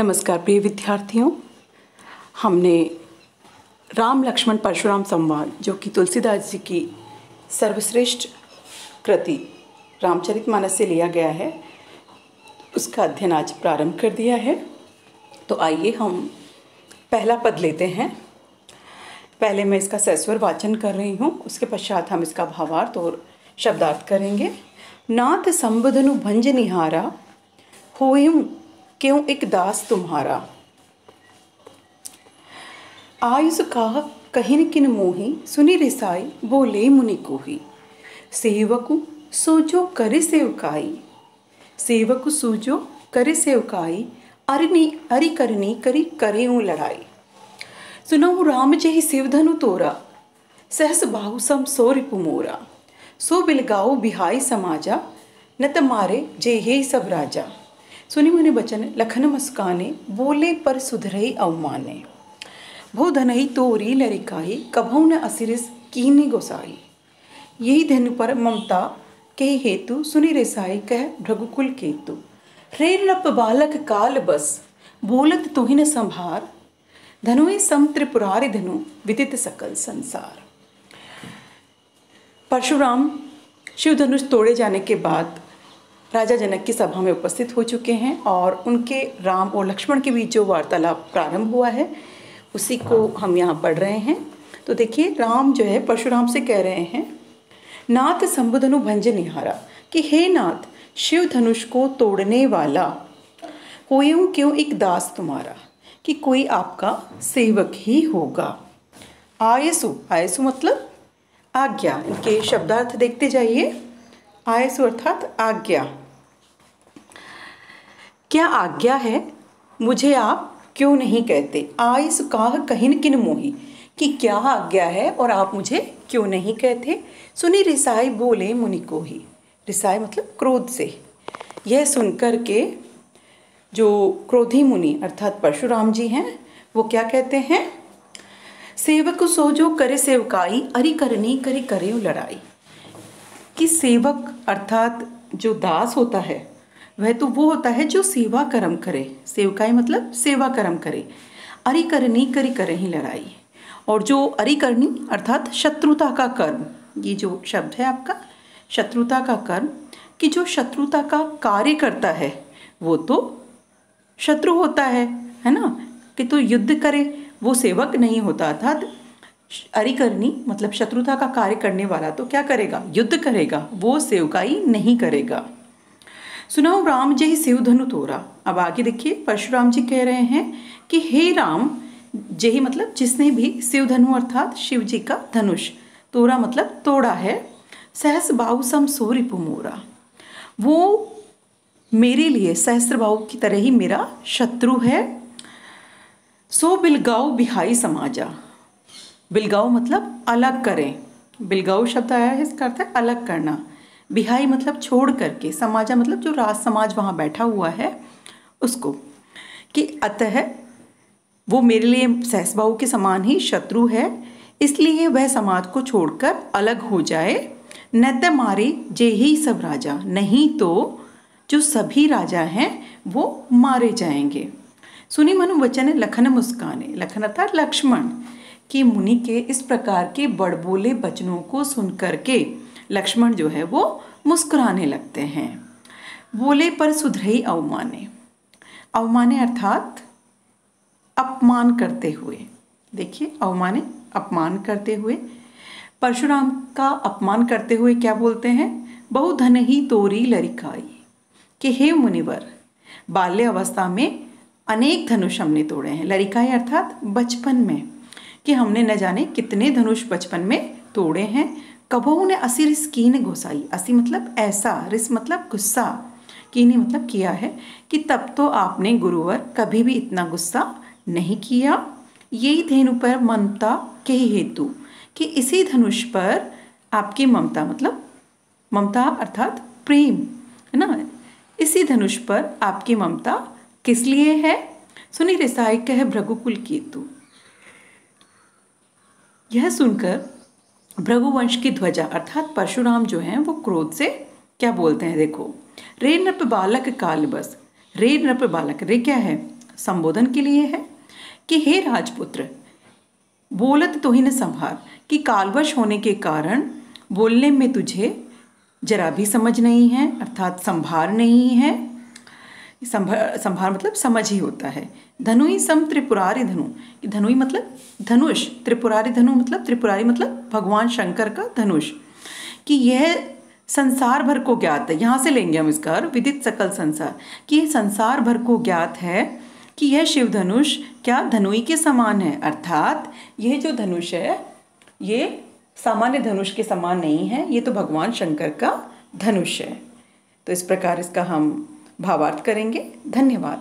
नमस्कार, प्रिय विद्यार्थियों। हमने राम लक्ष्मण परशुराम संवाद, जो कि तुलसीदास जी की सर्वश्रेष्ठ कृति रामचरितमानस से लिया गया है, उसका अध्ययन आज प्रारंभ कर दिया है। तो आइए हम पहला पद लेते हैं। पहले मैं इसका सस्वर वाचन कर रही हूँ, उसके पश्चात हम इसका भावार्थ और शब्दार्थ करेंगे। नाथ संबधनु भंज निहारा, होयूं क्यों एक दास तुम्हारा? आयुष काह कहिन किन मोही, सुनी रिसाई, बोले मुनि कोही। सेवकु सोजो करे सेवकाई। सेवकु सूजो करे सेवकाई, अरिनी, अरि करनी करी करे लड़ाई। सुनऊ राम जही शिवधनु तोरा, सहस बाहु सम सो रिपु सो बिलगाओ बिहाई समाजा न त मारे जे हे सब राजा। सुनि मुनि बचन, लखन मस्काने, बोले पर सुधरई अवमाने भो धनई तोरी लरिकाई, कभौ न असिरिस कीनी गोसाई। यही धनु पर ममता के हेतु, सुनि रेसाई, कह भ्रगुकुल केतु। रे रप बालक काल बस, बोलत तुहि न संभार। धनुए सम त्रिपुरारि धनु, विदित सकल संसार। परशुराम शिव धनुष तोड़े जाने के बाद राजा जनक की सभा में उपस्थित हो चुके हैं और उनके राम और लक्ष्मण के बीच जो वार्तालाप प्रारंभ हुआ है उसी को हम यहाँ पढ़ रहे हैं। तो देखिए राम जो है परशुराम से कह रहे हैं नाथ संबुधनु भंज निहारा कि हे नाथ शिव धनुष को तोड़ने वाला कोई क्यों एक दास तुम्हारा कि कोई आपका सेवक ही होगा? आयसु आयसु मतलब आज्ञा। इनके शब्दार्थ देखते जाइए। आयसु अर्थात आज्ञा। क्या आज्ञा है? मुझे आप क्यों नहीं कहते? आयसु काह कहिन किन मोही? कि क्या आज्ञा है और आप मुझे क्यों नहीं कहते? सुनी रिसाई बोले मुनि को ही रिसाई मतलब क्रोध से। यह सुनकर के जो क्रोधी मुनि अर्थात परशुराम जी हैं, वो क्या कहते हैं? सेवक सो जो करे सेवकाई, अरि करनी करी करे लड़ाई। कि सेवक अर्थात जो दास होता है वह तो वो होता है जो सेवा कर्म करे। सेवकाई मतलब सेवा कर्म करे। अरि करनी करी करे ही लड़ाई। और जो अरि करनी, अर्थात शत्रुता का कर्म, ये जो शब्द है आपका, शत्रुता का कर्म, कि जो शत्रुता का कार्य करता है, वो तो शत्रु होता है है ना? कि तो युद्ध करे, वो सेवक नहीं होता, अर्थात अरिकरणी मतलब शत्रुता का कार्य करने वाला तो क्या करेगा? युद्ध करेगा, वो सेवकाई नहीं करेगा। सुनाओ राम जय शिव धनु तोरा अब आगे देखिए, परशुराम जी कह रहे हैं कि हे राम जही मतलब जिसने भी शिव धनु अर्थात शिव जी का धनुष, तोरा मतलब तोड़ा है, सहस बाहु सम सोरी पुमोरा। वो मेरे लिए सहस्त्र बाहु की तरह ही मेरा शत्रु है। सो बिलगाओ बिहाई समाजा। बिलगाओ मतलब अलग करें। बिलगाओ शब्द आया है, इसका अर्थ है अलग करना। बिहाई मतलब छोड़ करके, समाजा मतलब जो राज समाज वहाँ बैठा हुआ है, उसको, कि अतः वो मेरे लिए सहसबाहु के समान ही शत्रु है, इसलिए वह समाज को छोड़कर अलग हो जाए। न तो मारे जे ही सब राजा, नहीं तो जो सभी राजा हैं, वो मारे जाएँगे। सुनी मनु वचन लखन मुस्काने, लखन अर्थात लक्ष्मण, कि मुनि के इस प्रकार के बड़बोले वचनों को सुन करके लक्ष्मण जो है वो मुस्कुराने लगते हैं। बोले पर सुधरई अवमाने। अवमाने अर्थात अपमान करते हुए। देखिए, अवमाने, अपमान करते हुए। परशुराम का अपमान करते हुए क्या बोलते हैं? बहु धन ही तोरी लरिकाई। कि हे मुनिवर, बाल्य अवस्था में अनेक धनुष हमने तोड़े हैं। लरिकाई अर्थात बचपन में। कि हमने न जाने कितने धनुष बचपन में तोड़े हैं। कबहू ने असी रिस कीन घुसाई। असी मतलब ऐसा रिस मतलब गुस्सा। कीने मतलब किया है कि तब तो आपने गुरुवर कभी भी इतना गुस्सा नहीं किया। यही धेनु पर ममता के ही हेतु कि इसी धनुष पर आपकी ममता मतलब ममता अर्थात प्रेम, है ना? इसी धनुष पर आपकी ममता किस लिए है? सुनी रिसाई कह भ्रगुकुल केतु। यह सुनकर भृगुवंश की ध्वजा, अर्थात परशुराम जो हैं, वो क्रोध से, क्या बोलते हैं, देखो। रे नृप बालक काल बस। रे नृप बालक, रे क्या है? संबोधन के लिए है। कि हे राजपुत्र, बोलत तो ही न संभार, कि कालवश होने के कारण बोलने में तुझे जरा भी समझ नहीं है, अर्थात संभार नहीं है संभार संभार मतलब समझ ही होता है। धनुई सम त्रिपुरारी धनु। धनुई मतलब धनुष, त्रिपुरारी धनु मतलब त्रिपुरारी मतलब भगवान शंकर का धनुष। कि यह संसार भर को ज्ञात है। यहाँ से लेंगे हम इसका विदित सकल संसार। कि यह संसार भर को ज्ञात है कि यह शिव धनुष क्या धनुई के समान है। अर्थात यह जो धनुष है, ये सामान्य धनुष के समान नहीं है। ये तो भगवान शंकर का धनुष है। तो इस प्रकार इसका हम भावार्थ करेंगे। धन्यवाद।